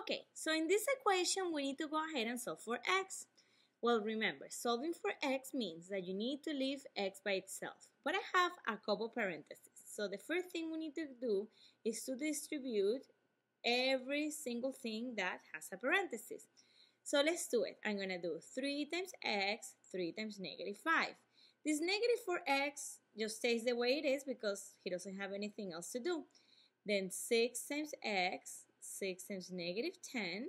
Okay, so in this equation, we need to go ahead and solve for x. Well, remember, solving for x means that you need to leave x by itself. But I have a couple parentheses. So the first thing we need to do is to distribute every single thing that has a parenthesis. So let's do it. I'm going to do 3 times x, 3 times negative 5. This 4x just stays the way it is because he doesn't have anything else to do. Then 6 times x, 6 times negative 10.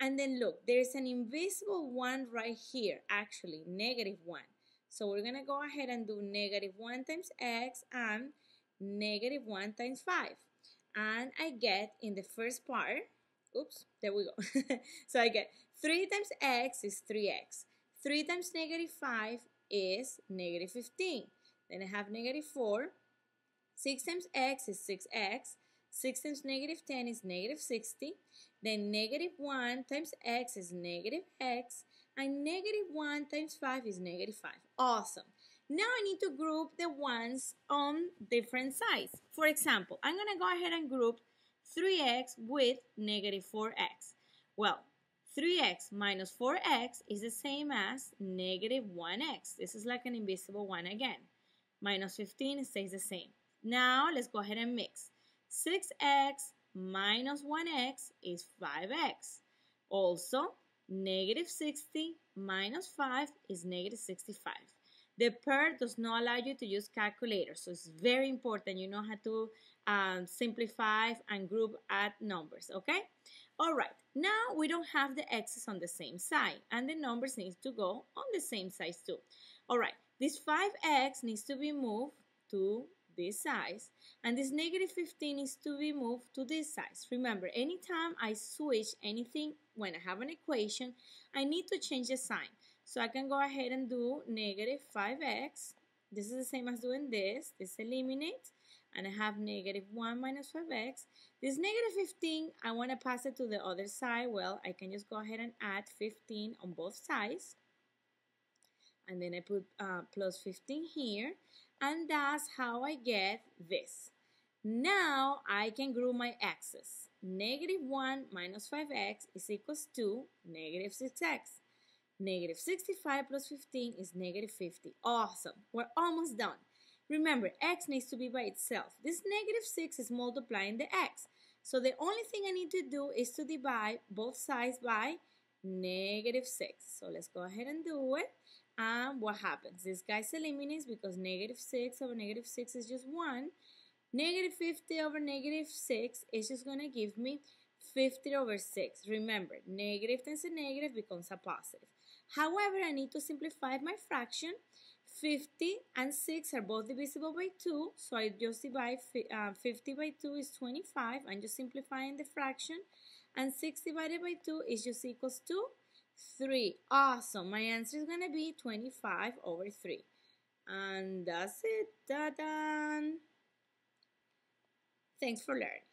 And then look, there's an invisible 1 right here, actually, negative 1. So we're going to go ahead and do negative 1 times x and negative 1 times 5. And I get in the first part, oops, there we go. so I get 3 times x is 3x. 3 times negative 5 is negative 15. Then I have negative 4. 6 times x is 6x. 6 times negative 10 is negative 60. Then negative 1 times x is negative x. And negative 1 times 5 is negative 5. Awesome. Now I need to group the ones on different sides. For example, I'm going to go ahead and group 3x with negative 4x. Well, 3x minus 4x is the same as negative 1x. This is like an invisible 1 again. Minus 15 stays the same. Now let's go ahead and mix. 6x minus 1x is 5x. Also, negative 60 minus 5 is negative 65. The PERT does not allow you to use calculators, so it's very important you know how to um, simplify and group add numbers, okay? All right, now we don't have the x's on the same side, and the numbers need to go on the same side too. All right, this 5x needs to be moved to this size and this negative 15 is to be moved to this size. Remember, anytime I switch anything when I have an equation, I need to change the sign. So I can go ahead and do negative 5x. This is the same as doing this. This eliminates and I have negative 1 minus 5x. This negative 15, I want to pass it to the other side. Well, I can just go ahead and add 15 on both sides. And then I put uh, plus 15 here and that's how I get this. Now I can group my x's. Negative 1 minus 5x is equals to negative 6x. Negative 65 plus 15 is negative 50. Awesome. We're almost done. Remember, x needs to be by itself. This negative 6 is multiplying the x. So the only thing I need to do is to divide both sides by negative 6. So let's go ahead and do it. What happens? This guy eliminates because negative 6 over negative 6 is just 1. Negative 50 over negative 6 is just going to give me 50 over 6. Remember, negative times a negative becomes a positive. However, I need to simplify my fraction. 50 and 6 are both divisible by 2, so I just divide uh, 50 by 2 is 25. I'm just simplifying the fraction. And 6 divided by 2 is just equals to 3. Awesome. My answer is going to be 25 over 3. And that's it. Da-da! Thanks for learning.